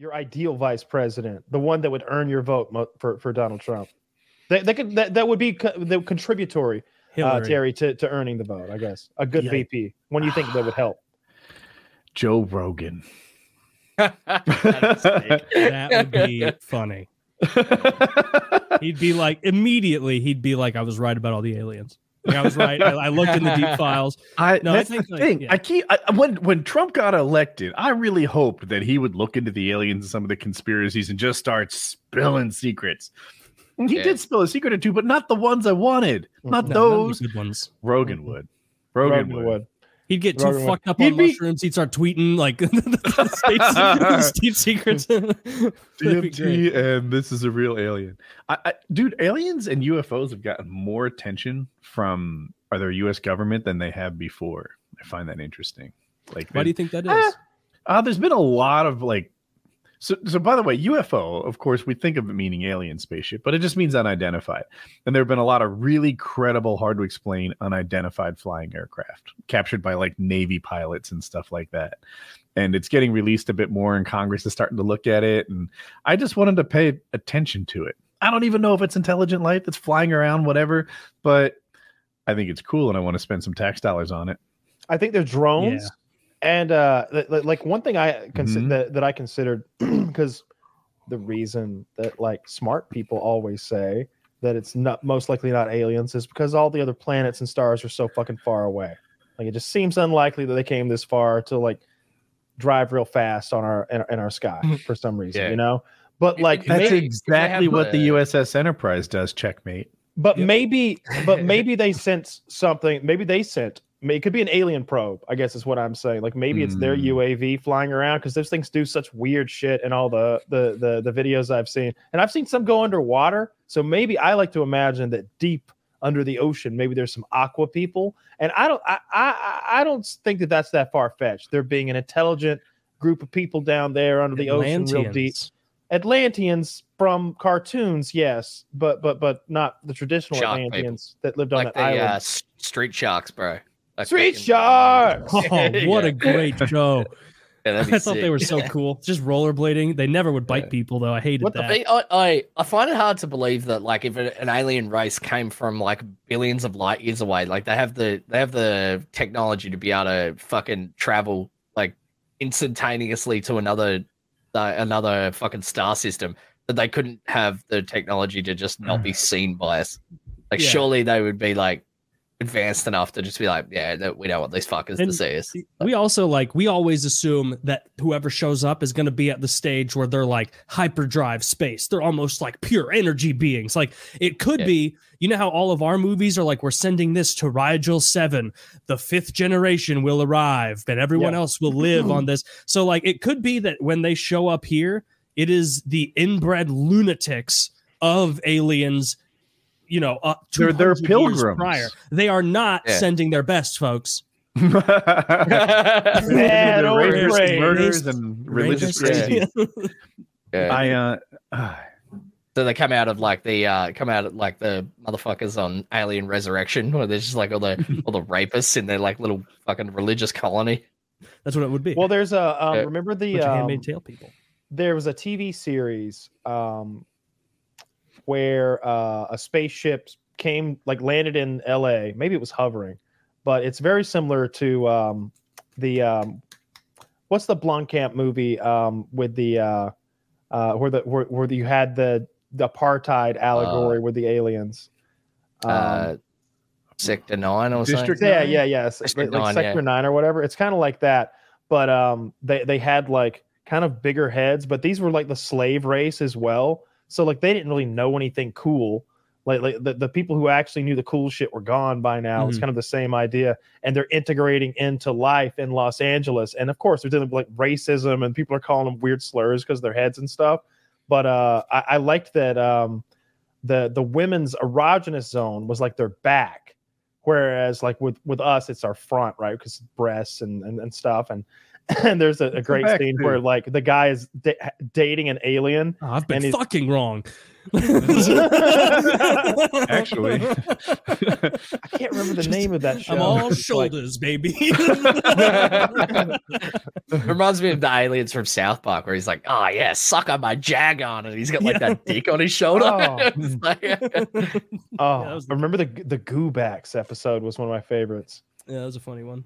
your ideal vice president, the one that would earn your vote mo- for for Donald Trump. That that could that, that would be co- the contributory, uh, Terry, to, to earning the vote. I guess a good Yeah. VP. When you think that would help? Joe Rogan. that would be funny. He'd be like immediately. He'd be like, "I was right about all the aliens. Like, I was right. I, I looked in the deep files. I, No, I that's think, the like, thing. yeah. I keep I, when when Trump got elected, I really hoped that he would look into the aliens and some of the conspiracies and just start spilling secrets. And he Yeah. did spill a secret or two, but not the ones I wanted. Not No, those. the good ones. Rogan would. Mm-hmm. Rogan, would. He'd get too fucked up He'd on be- mushrooms. He'd start tweeting like state, secrets. That'd be great. DMT and this is a real alien. I, I, dude, aliens and UFOs have gotten more attention from either U.S. government than they have before. I find that interesting. Like, Why do you think that is? Ah, Uh, there's been a lot of like. So, so by the way, UFO, of course, we think of it meaning alien spaceship, but it just means unidentified. And there have been a lot of really credible, hard to explain, unidentified flying aircraft captured by like Navy pilots and stuff like that. And it's getting released a bit more, and Congress is starting to look at it. And I just wanted to pay attention to it. I don't even know if it's intelligent life that's flying around, whatever, but I think it's cool, and I want to spend some tax dollars on it. I think they're drones. Yeah. And uh, li- li- like one thing I consider Mhm. that, that I considered because the reason that like smart people always say that it's not most likely not aliens is because all the other planets and stars are so fucking far away. Like it just seems unlikely that they came this far to like drive real fast on our in, in our sky for some reason, Yeah. you know. But It- like That's Maybe exactly what the the- USS Enterprise does. Checkmate. But Yep. maybe, but maybe they sent something. Maybe they sent. May- It could be an alien probe. I guess is what I'm saying. Like maybe it's their Mm. UAV flying around because those things do such weird shit in all the, the the the videos I've seen, and I've seen some go underwater. So maybe I like to imagine that deep under the ocean, maybe there's some aqua people, and I don't, I I I- I don't think that that's that far fetched. There being an intelligent group of people down there under the ocean, real deep. Atlanteans. Atlanteans from cartoons, yes, but but but not the traditional Shark people. Atlanteans that lived on like that the island. uh, street sharks, bro. Like Street sharks! Oh, Yeah. what a great show! Yeah, that'd be I thought they were so cool. Just rollerblading. They never would bite people though. I hated What the that. I, I I find it hard to believe that like if an alien race came from like billions of light years away, like they have the they have the technology to be able to fucking travel like instantaneously to another uh, another fucking star system that they couldn't have the technology to just not be seen by us. Like Yeah. surely they would be like advanced enough to just be like, yeah, that we don't want these fuckers to And see us. we also like we always assume that whoever shows up is going to be at the stage where they're like hyperdrive space they're almost like pure energy beings like it could Yeah. be you know how all of our movies are like we're sending this to rigel 7 the fifth generation will arrive but everyone Yeah. else will live on this so like it could be that when they show up here it is the inbred lunatics of aliens you know up They're- they're 200 years pilgrims. prior they are not Yeah. sending their best folks Bad They're old rapists, race. murders, and religious Racist. crazy. Yeah. I uh, ah, So they come out of like the uh come out of like the motherfuckers on Alien Resurrection, where there's just like all the all the rapists in their like little fucking religious colony. that's what it would be Well, there's a um, Yeah. remember the of um, handmaid tale people there was a TV series um, where uh, a spaceship came like landed in L.A. Maybe it was hovering, but it's very similar to um, the um, what's the Blomkamp movie um, with the uh, uh, where the where, where you had the the apartheid allegory with the aliens. Um, uh Sector Nine or District something. yeah, Nine? yeah, yes, District like, like Nine, yeah. Sector Nine or whatever. It's kind of like that, but um, they they had like kind of bigger heads, but these were like the slave race as well. So like they didn't really know anything cool. Like, like the, the people who actually knew the cool shit were gone by now. It's Mhm. kind of the same idea, and they're integrating into life in Los Angeles. And of course, they're dealing with like racism, and people are calling them weird slurs because their heads and stuff. But uh, I, I liked that um, the the women's erogenous zone was like their back whereas like with with us it's our front right because breasts and, and and stuff and and there's a, a great back scene too. where like the guy is da- dating an alien Oh, I've been fucking wrong. Actually, I can't remember the name of that show. I'm all It's like- shoulders, baby. Reminds me of the aliens from South Park, where he's like, "Oh yeah, suck on my jagon," and he's got like Yeah. that dick on his shoulder. Oh. Like- oh, that was I remember the the Goobacks episode was one of my favorites. yeah, that was a funny one.